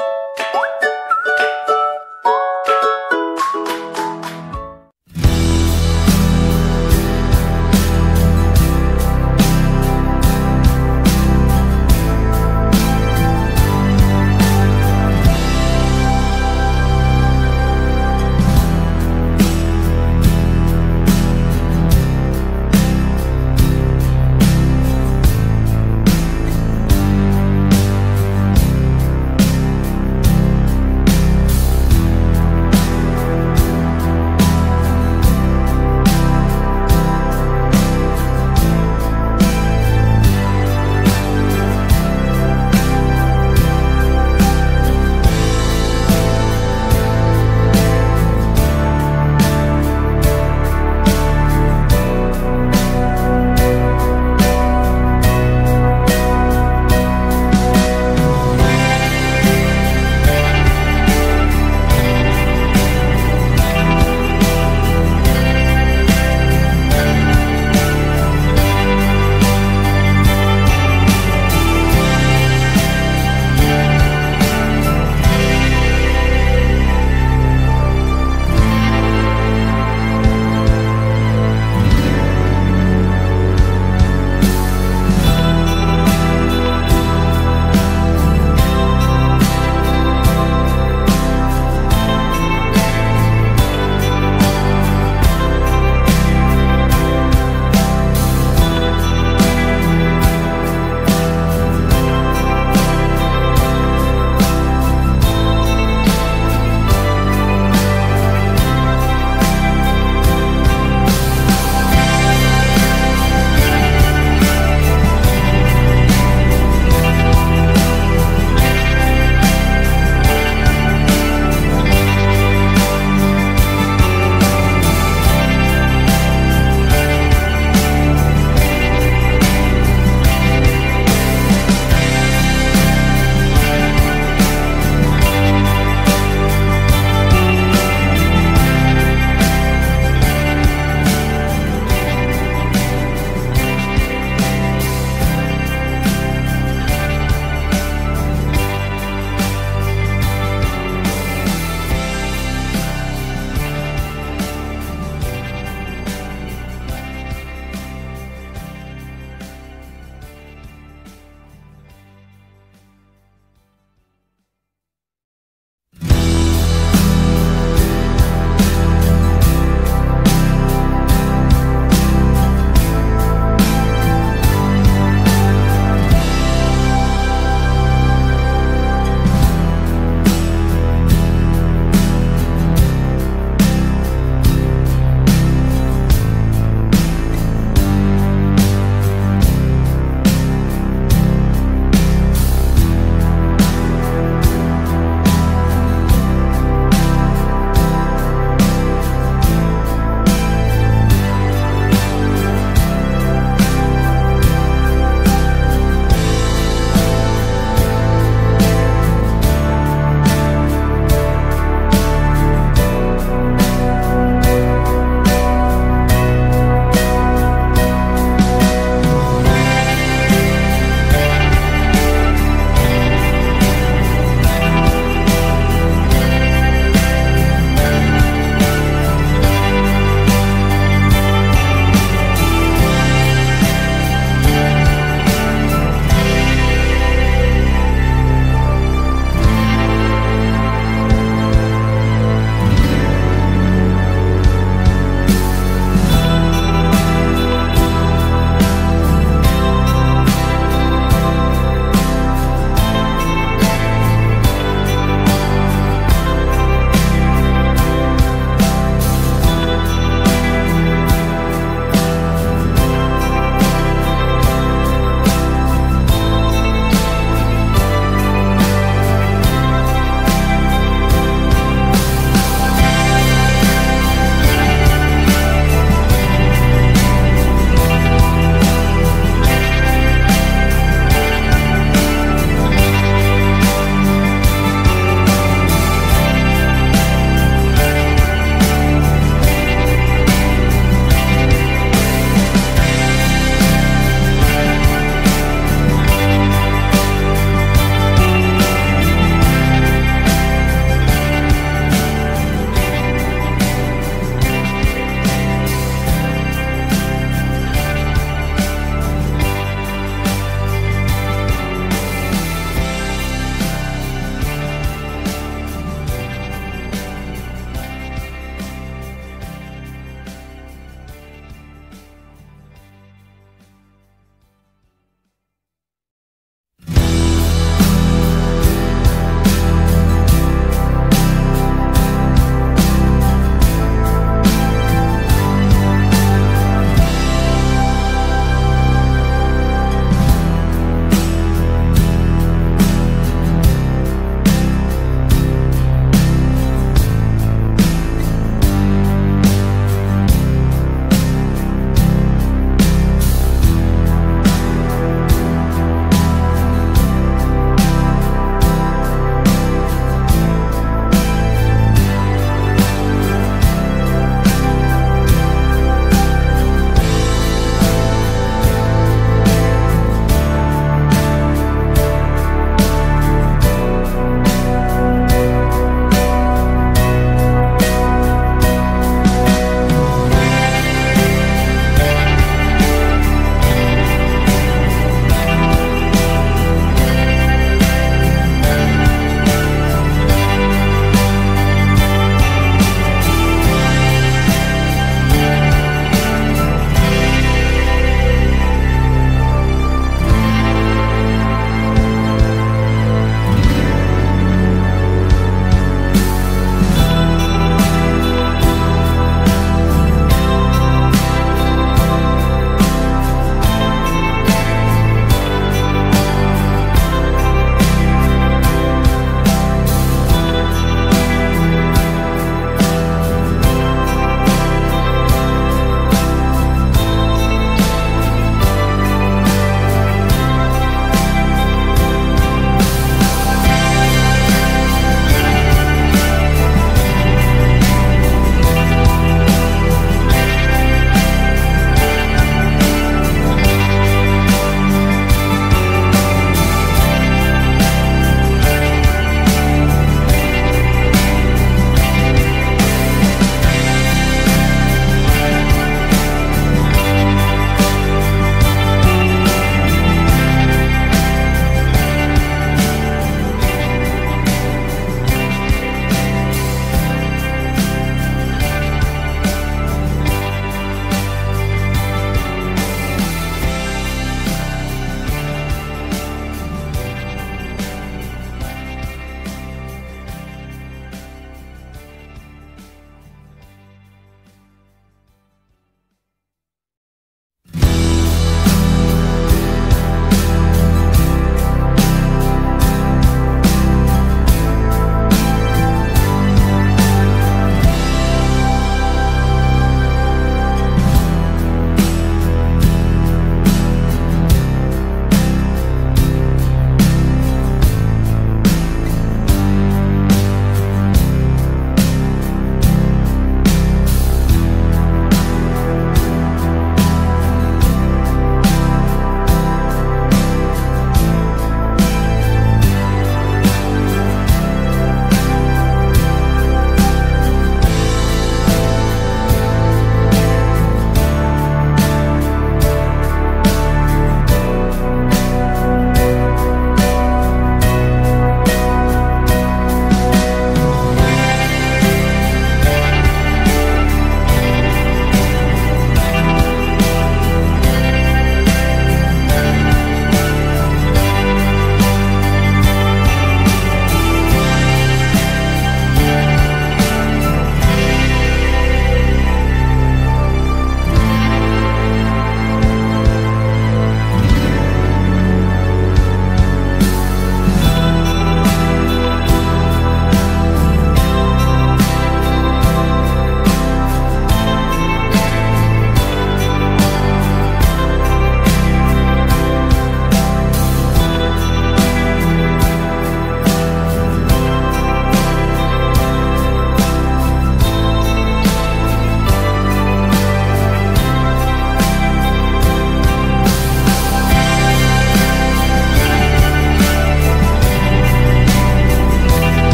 you